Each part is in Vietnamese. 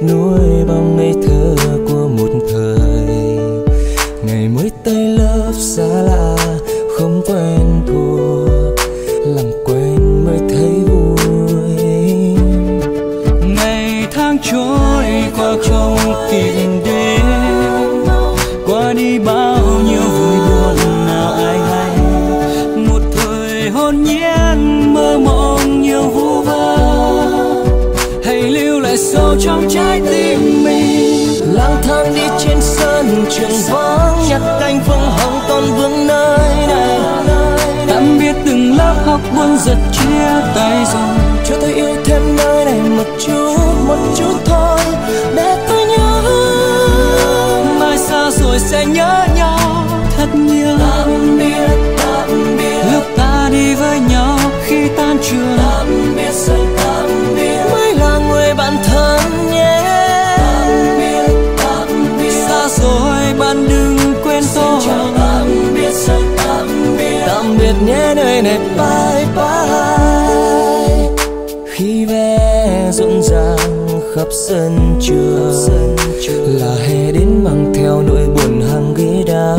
nuôi học buồn giật chia tay rồi cho tôi yêu thêm nơi này một chút một chút thôi. Để tôi nhớ mai xa rồi sẽ nhớ nhau. Thật nhiều tạm biệt tạm biệt lúc ta đi với nhau khi tan trường tạm biệt rồi tạm biệt mới là người bạn thân nhé. Tạm biệt tạm biệt xa rồi bạn đừng quên tôi. tạm biệt rồi tạm biệt tạm biệt nhé đẹp bye bye khi vé rộn ràng khắp sân trường, là hè đến mang theo nỗi buồn hàng ghế đá.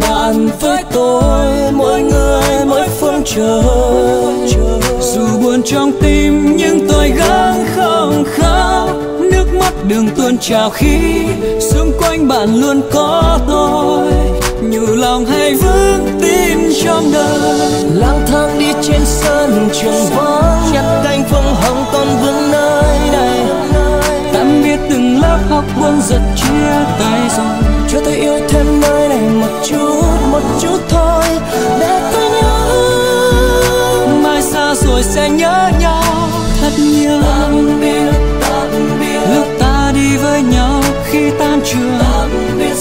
Bạn với tôi, mỗi người, mỗi phương trời. Dù buồn trong tim, nhưng tôi gắng không khóc. Nước mắt đường tuôn trào khi xung quanh bạn luôn có tôi. Nhủ lòng hay vững tin trong đời. Chia tay rồi cho tôi yêu thêm nơi này một chút một chút thôi. Để tôi nhớ mai xa rồi sẽ nhớ nhau. Thật nhiều tạm biệt tạm biệt lúc ta đi với nhau khi tan trường. Tạm biệt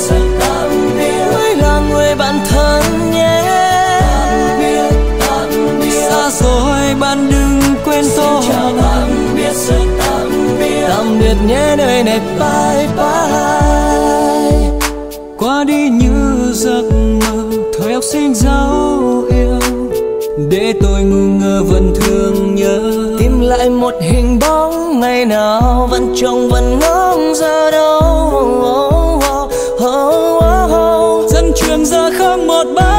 tạm biệt nhé nơi này bye bye qua đi như giấc mơ, thời học sinh dấu yêu. Để tôi ngu ngơ vẫn thương nhớ. Tìm lại một hình bóng, ngày nào vẫn trông vẫn ngóng giờ đâu. Oh, oh, oh, Dân trường ra không một bài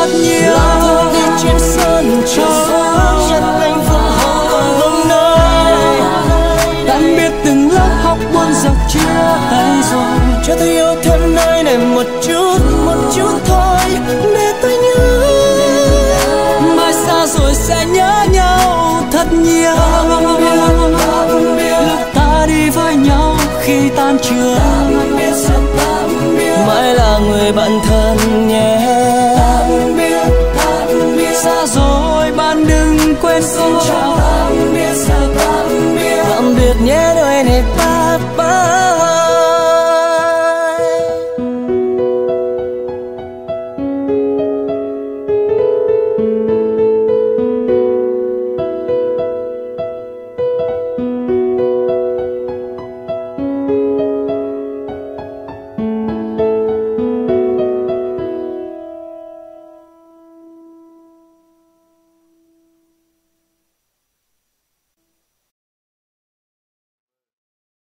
thật nhiều. Đi trên sân trường chân anh còn vương nơi tạm biệt từng lớp học buồn giật chia tay rồi. Cho tôi yêu thêm nơi này một chút một chút thôi. Để tôi nhớ. Mai xa rồi sẽ nhớ nhau thật nhiều. Lúc ta đi với nhau khi tan trường. Mãi là người bạn thân rồi bạn đừng quên tôi. Tạm biệt nhé nơi này bye bye